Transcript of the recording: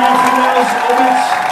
Dankjewel voor.